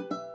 え?